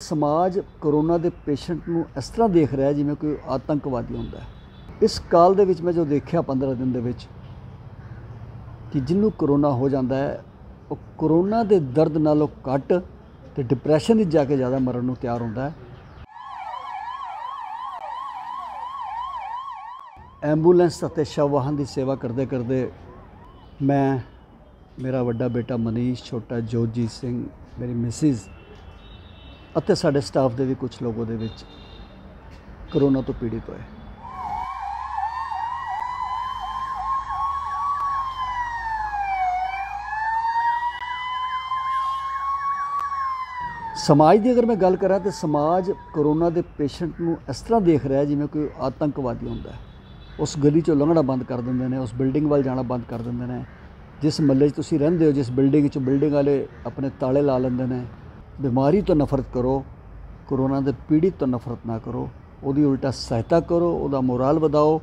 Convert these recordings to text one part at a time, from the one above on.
ਸਮਾਜ ਕਰੋਨਾ ਦੇ ਪੇਸ਼ੈਂਟ ਨੂੰ ਇਸ ਤਰ੍ਹਾਂ ਦੇਖ ਰਿਹਾ ਜਿਵੇਂ ਕੋਈ ਆਤੰਕਵਾਦੀ ਹੁੰਦਾ ਹੈ। ਇਸ ਕਾਲ ਦੇ ਵਿੱਚ ਮੈਂ ਜੋ ਦੇਖਿਆ 15 ਦਿਨ ਦੇ ਵਿੱਚ ਕਿ ਜਿਹਨੂੰ ਕਰੋਨਾ ਹੋ ਜਾਂਦਾ ਹੈ, ਉਹ ਕਰੋਨਾ ਦੇ ਦਰਦ ਨਾਲੋਂ ਘੱਟ ਤੇ ਡਿਪਰੈਸ਼ਨ ਵਿੱਚ ਜਾ ਕੇ ਜ਼ਿਆਦਾ ਮਰਨ ਨੂੰ ਤਿਆਰ ਹੁੰਦਾ ਹੈ। ਐਂਬੂਲੈਂਸ ਅਤੇ ਸ਼ਵ ਵਾਹਨ ਦੀ ਸੇਵਾ ਕਰਦੇ ਕਰਦੇ ਮੈਂ, ਮੇਰਾ ਵੱਡਾ ਬੇਟਾ ਮਨੀਸ਼, ਛੋਟਾ ਜੋਜੀਤ ਸਿੰਘ, ਮੇਰੀ ਮਿਸਿਸ ਅਤੇ ਸਾਡੇ ਸਟਾਫ ਦੇ ਵੀ ਕੁਝ ਲੋਕ ਉਹਦੇ ਵਿੱਚ ਕਰੋਨਾ ਤੋਂ ਪੀੜਿਤ ਹੋਏ। ਸਮਾਜ ਦੀ ਅਗਰ ਮੈਂ ਗੱਲ ਕਰਾਂ ਤੇ ਸਮਾਜ ਕਰੋਨਾ ਦੇ ਪੇਸ਼ੈਂਟ ਨੂੰ ਇਸ ਤਰ੍ਹਾਂ ਦੇਖ ਰਿਹਾ ਜਿਵੇਂ ਕੋਈ ਆਤੰਕਵਾਦੀ ਹੁੰਦਾ ਹੈ। ਉਸ ਗਲੀ ਚੋਂ ਲੰਘਣਾ ਬੰਦ ਕਰ ਦਿੰਦੇ ਨੇ, ਉਸ ਬਿਲਡਿੰਗ ਵੱਲ ਜਾਣਾ ਬੰਦ ਕਰ ਦਿੰਦੇ ਨੇ। ਜਿਸ ਮਹੱਲੇ 'ਚ ਤੁਸੀਂ ਰਹਿੰਦੇ ਹੋ, ਜਿਸ ਬਿਲਡਿੰਗ 'ਚ ਬਿਲਡਿੰਗ ਵਾਲੇ ਆਪਣੇ ਤਾਲੇ ਲਾ ਲੈਂਦੇ ਨੇ। ਬਿਮਾਰੀ ਤੋਂ ਨਫ਼ਰਤ ਕਰੋ, ਕਰੋਨਾ ਦੇ ਪੀੜਿਤ ਤੋਂ ਨਫ਼ਰਤ ਨਾ ਕਰੋ, ਉਹਦੀ ਉਲਟਾ ਸਹਾਇਤਾ ਕਰੋ, ਉਹਦਾ ਮੋਰਲ ਵਧਾਓ।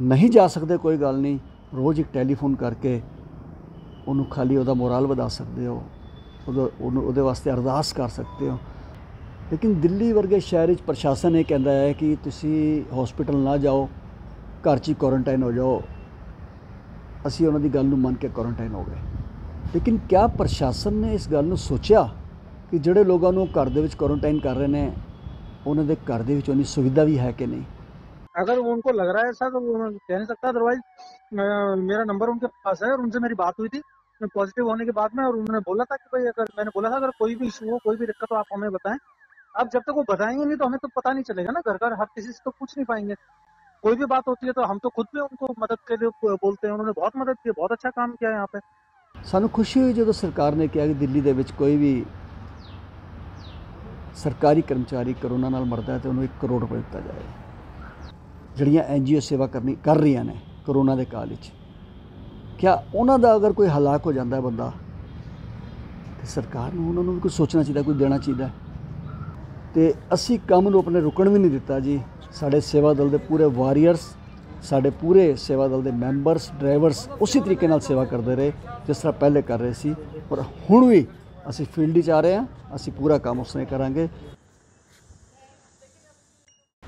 ਨਹੀਂ ਜਾ ਸਕਦੇ ਕੋਈ ਗੱਲ ਨਹੀਂ, ਰੋਜ਼ ਇੱਕ ਟੈਲੀਫੋਨ ਕਰਕੇ ਉਹਨੂੰ ਖਾਲੀ ਉਹਦਾ ਮੋਰਲ ਵਧਾ ਸਕਦੇ ਹੋ, ਉਹਦਾ, ਉਹਨੂੰ, ਉਹਦੇ ਵਾਸਤੇ ਅਰਦਾਸ ਕਰ ਸਕਦੇ ਹੋ। ਲੇਕਿਨ ਦਿੱਲੀ ਵਰਗੇ ਸ਼ਹਿਰ ਵਿੱਚ ਪ੍ਰਸ਼ਾਸਨ ਇਹ ਕਹਿੰਦਾ ਹੈ ਕਿ ਤੁਸੀਂ ਹਸਪੀਟਲ ਨਾ ਜਾਓ, ਘਰ 'ਚ ਹੀ ਕੁਆਰੰਟਾਈਨ ਹੋ ਜਾਓ। ਅਸੀਂ ਉਹਨਾਂ ਦੀ ਗੱਲ ਨੂੰ ਮੰਨ ਕੇ ਕੁਆਰੰਟਾਈਨ ਹੋ ਗਏ। ਲੇਕਿਨ ਕਿਆ ਪ੍ਰਸ਼ਾਸਨ ਨੇ ਇਸ ਗੱਲ ਨੂੰ ਸੋਚਿਆ? ਕਿ ਜਿਹੜੇ ਲੋਕਾਂ ਨੂੰ ਘਰ ਦੇ ਵਿੱਚ ਕੁਆਰੰਟਾਈਨ ਕਰ ਰਹੇ ਨੇ ਉਹਨਾਂ ਦੇ ਘਰ ਦੇ ਵਿੱਚ ਉਨੀ ਸੁਵਿਧਾ ਵੀ ਹੈ ਕਿ ਨਹੀਂ अगर उनको लग रहा है ऐसा तो वो कह नहीं सकता अदरवाइज मेरा नंबर उनके पास है और उनसे मेरी बात हुई थी पॉजिटिव होने के बाद में और उन्होंने बोला था कि भाई अगर मैंने बोला था अगर कोई भी इशू हो कोई भी दिक्कत हो आप हमें बताएं अब जब तक वो बताएंगे नहीं तो हमें तो पता नहीं चलेगा ना घर घर हर किसी से तो पूछ नहीं पाएंगे कोई भी बात होती है तो हम तो खुद भी उनको मदद के लिए बोलते हैं उन्होंने बहुत मदद की बहुत अच्छा काम किया है यहाँ पे ਸਾਨੂੰ ਖੁਸ਼ੀ ਹੋਈ ਜਦੋਂ ਸਰਕਾਰ ਨੇ ਕਿਹਾ ਕਿ ਦਿੱਲੀ ਦੇ ਵਿੱਚ ਕੋਈ ਵੀ ਸਰਕਾਰੀ ਕਰਮਚਾਰੀ ਕਰੋਨਾ ਨਾਲ ਮਰਦਾ ਹੈ ਤੇ ਉਹਨੂੰ 1 ਕਰੋੜ ਰੁਪਏ ਦਿੱਤਾ ਜਾਏ। ਜਿਹੜੀਆਂ ਐਨਜੀਓ ਸੇਵਾ ਕਰਨੀ, ਕਰ ਰਹੀਆਂ ਨੇ ਕਰੋਨਾ ਦੇ ਕਾਲ ਵਿੱਚ। ਕਿਆ ਉਹਨਾਂ ਦਾ ਅਗਰ ਕੋਈ ਹਲਾਕ ਹੋ ਜਾਂਦਾ ਬੰਦਾ, ਤੇ ਸਰਕਾਰ ਨੂੰ ਉਹਨਾਂ ਨੂੰ ਵੀ ਕੁਝ ਸੋਚਣਾ ਚਾਹੀਦਾ ਕੋਈ ਦੇਣਾ ਚਾਹੀਦਾ ਹੈ। ਤੇ ਅਸੀਂ ਕੰਮ ਨੂੰ ਆਪਣੇ ਰੁਕਣ ਵੀ ਨਹੀਂ ਦਿੱਤਾ ਜੀ। ਸਾਡੇ ਸੇਵਾ ਦਲ ਦੇ ਪੂਰੇ ਵਾਰੀਅਰਸ, ਸਾਡੇ ਪੂਰੇ ਸੇਵਾ ਦਲ ਦੇ ਮੈਂਬਰਸ, ਡਰਾਈਵਰਸ ਉਸੇ ਤਰੀਕੇ ਨਾਲ ਸੇਵਾ ਕਰਦੇ ਰਹੇ, ਜਿਸ ਤਰ੍ਹਾਂ ਪਹਿਲੇ ਕਰ ਰਹੇ ਸੀ। ਪਰ ਹੁਣ ਵੀ ਅਸੀਂ ਫੀਲਡ 'ਚ ਆ ਰਹੇ ਹਾਂ ਅਸੀਂ ਪੂਰਾ ਕੰਮ ਉਸਨੇ ਕਰਾਂਗੇ।